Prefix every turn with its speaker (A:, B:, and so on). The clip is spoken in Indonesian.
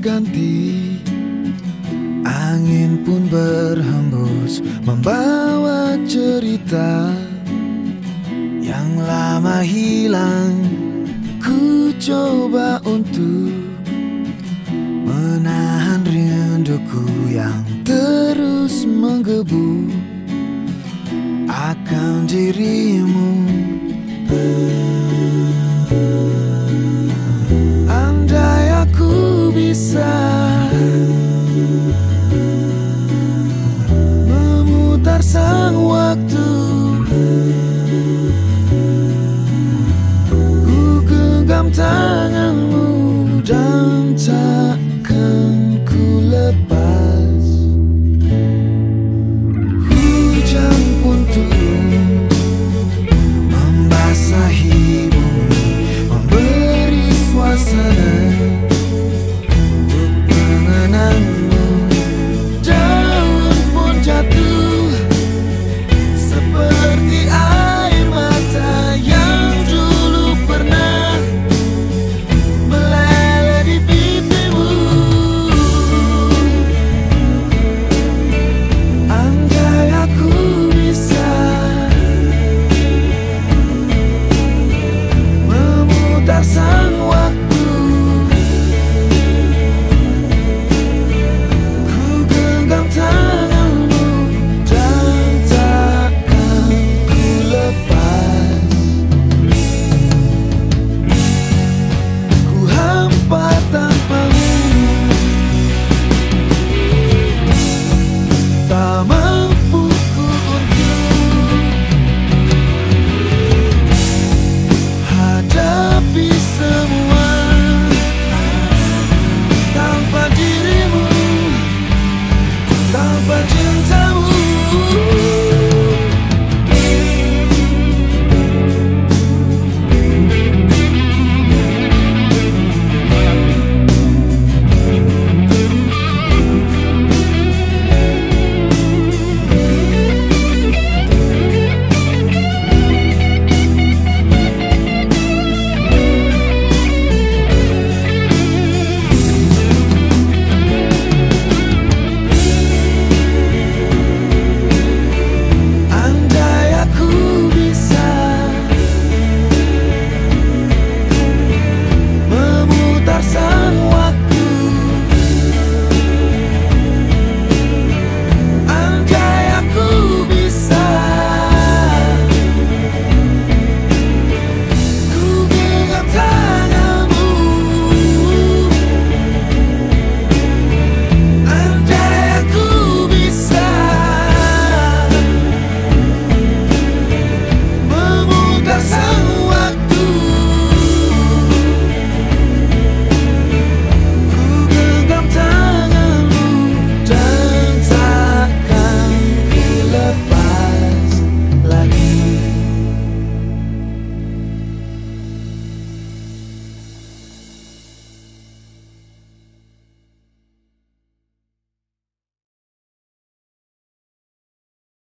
A: berganti Angin pun berhembus Membawa cerita Yang lama hilang. Ku coba untuk Menahan rinduku yang terus menggebu. Akan dirimu time.